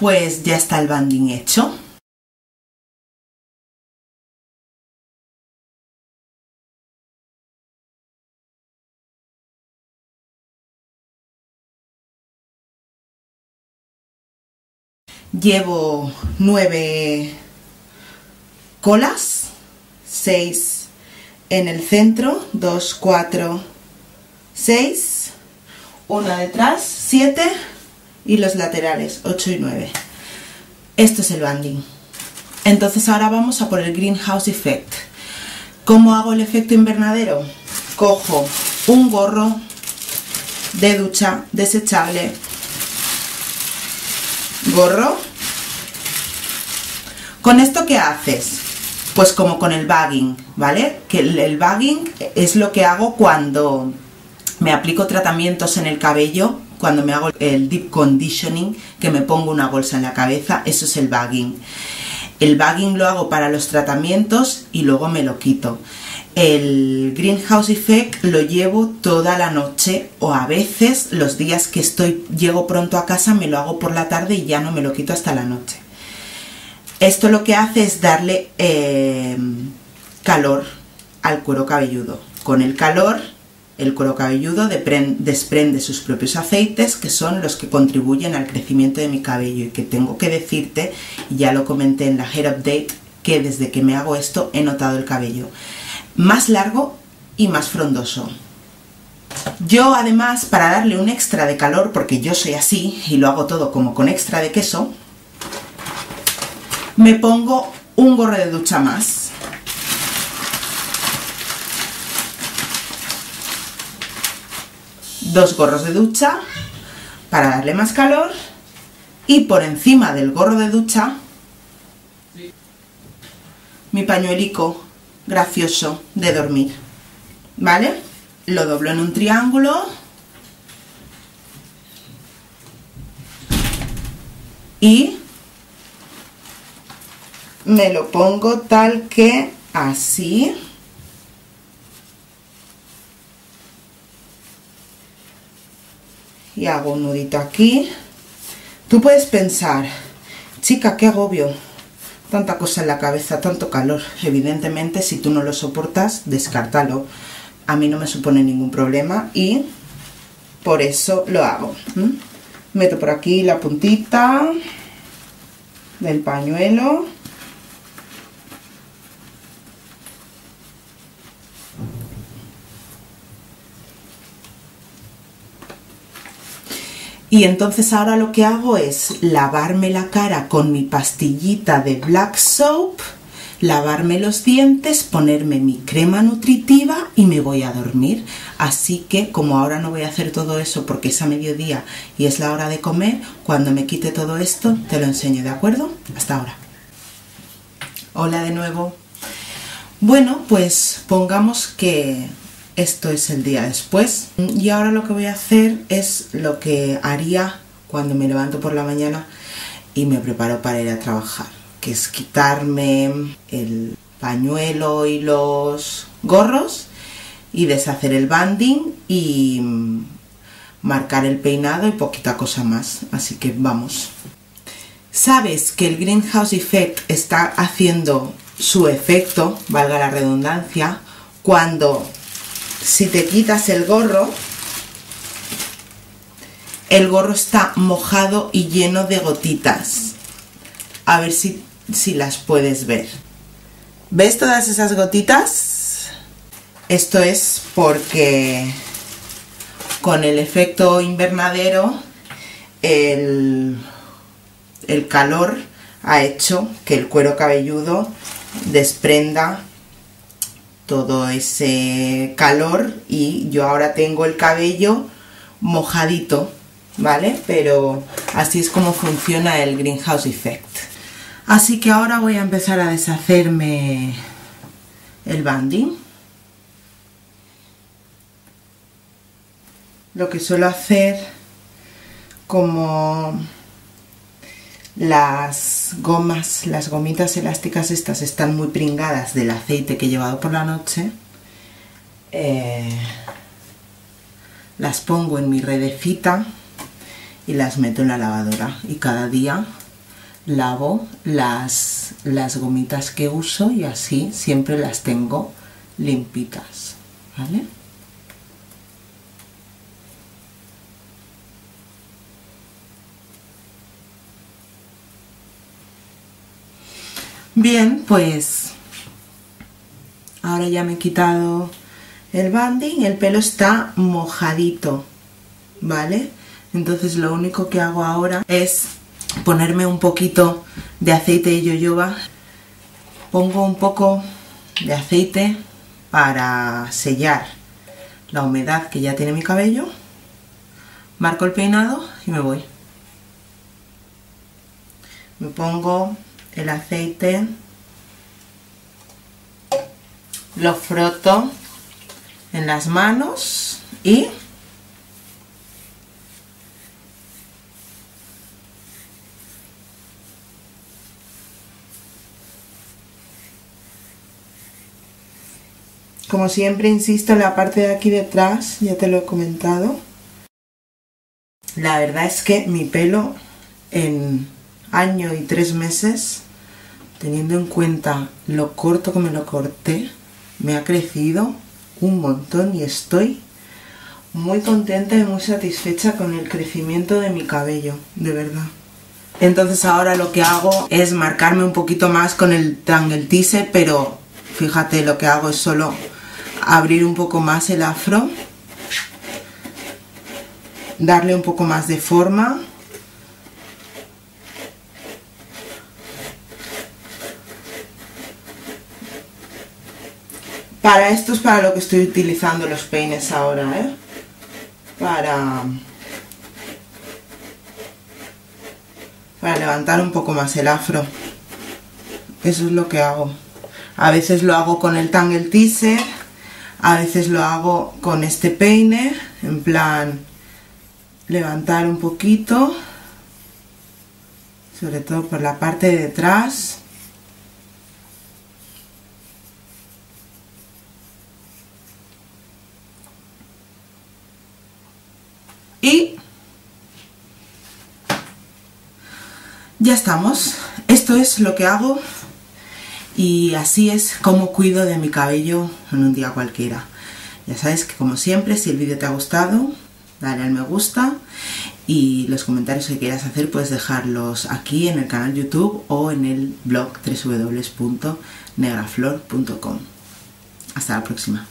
pues ya está el banding hecho. Llevo nueve colas, seis en el centro, dos, cuatro, seis, una detrás, siete y los laterales, 8 y 9. Esto es el banding. Entonces ahora vamos a por el Greenhouse Effect. ¿Cómo hago el efecto invernadero? Cojo un gorro de ducha desechable, gorro. ¿Con esto qué haces? Pues como con el bagging, ¿vale? Que el, el bagging es lo que hago cuando me aplico tratamientos en el cabello cuando me hago el deep conditioning, que me pongo una bolsa en la cabeza, eso es el bagging. El bagging lo hago para los tratamientos y luego me lo quito. El Greenhouse Effect lo llevo toda la noche o a veces los días que estoy llego pronto a casa me lo hago por la tarde y ya no me lo quito hasta la noche. Esto lo que hace es darle eh, calor al cuero cabelludo. Con el calor el cuero cabelludo desprende sus propios aceites que son los que contribuyen al crecimiento de mi cabello y que tengo que decirte, ya lo comenté en la Hair Update, que desde que me hago esto he notado el cabello más largo y más frondoso. Yo además, para darle un extra de calor, porque yo soy así y lo hago todo como con extra de queso, me pongo un gorro de ducha más dos gorros de ducha para darle más calor y por encima del gorro de ducha mi pañuelico gracioso de dormir, ¿vale? Lo doblo en un triángulo y me lo pongo tal que así y hago un nudito aquí. Tú puedes pensar chica qué agobio tanta cosa en la cabeza tanto calor evidentemente si tú no lo soportas descártalo. A mí no me supone ningún problema y por eso lo hago meto por aquí la puntita del pañuelo Y entonces ahora lo que hago es lavarme la cara con mi pastillita de Black Soap, lavarme los dientes, ponerme mi crema nutritiva y me voy a dormir. Así que como ahora no voy a hacer todo eso porque es a mediodía y es la hora de comer, cuando me quite todo esto te lo enseño, ¿de acuerdo? Hasta ahora. Hola de nuevo. Bueno, pues pongamos que esto es el día después. Y ahora lo que voy a hacer es lo que haría cuando me levanto por la mañana y me preparo para ir a trabajar que es quitarme el pañuelo y los gorros y deshacer el banding y marcar el peinado y poquita cosa más. Así que vamos. Sabes que el greenhouse effect está haciendo su efecto valga la redundancia cuando si te quitas el gorro, el gorro está mojado y lleno de gotitas. A ver si, si las puedes ver. ¿Ves todas esas gotitas? Esto es porque con el efecto invernadero el, el calor ha hecho que el cuero cabelludo desprenda todo ese calor y yo ahora tengo el cabello mojadito, ¿vale? Pero así es como funciona el Greenhouse Effect. Así que ahora voy a empezar a deshacerme el banding. Lo que suelo hacer como las gomas, las gomitas elásticas estas están muy pringadas del aceite que he llevado por la noche. Eh, las pongo en mi redecita y las meto en la lavadora. Y cada día lavo las, las gomitas que uso y así siempre las tengo limpitas, ¿vale? Bien, pues ahora ya me he quitado el banding, el pelo está mojadito, ¿vale? Entonces lo único que hago ahora es ponerme un poquito de aceite de yoyoba. Pongo un poco de aceite para sellar la humedad que ya tiene mi cabello. Marco el peinado y me voy. Me pongo el aceite, lo froto en las manos y Como siempre, insisto, la parte de aquí detrás, ya te lo he comentado. La verdad es que mi pelo en año y tres meses, teniendo en cuenta lo corto que me lo corté, me ha crecido un montón y estoy muy contenta y muy satisfecha con el crecimiento de mi cabello, de verdad. Entonces ahora lo que hago es marcarme un poquito más con el Tangle Teaser, pero fíjate lo que hago es solo abrir un poco más el afro, darle un poco más de forma. Para esto es para lo que estoy utilizando los peines ahora, ¿eh? Para, para levantar un poco más el afro. Eso es lo que hago. A veces lo hago con el Tangle Teaser a veces lo hago con este peine, en plan levantar un poquito, sobre todo por la parte de detrás. Y ya estamos. Esto es lo que hago y así es como cuido de mi cabello en un día cualquiera. Ya sabes que como siempre, si el vídeo te ha gustado, dale al me gusta y los comentarios que quieras hacer puedes dejarlos aquí en el canal YouTube o en el blog www.negraflor.com. Hasta la próxima.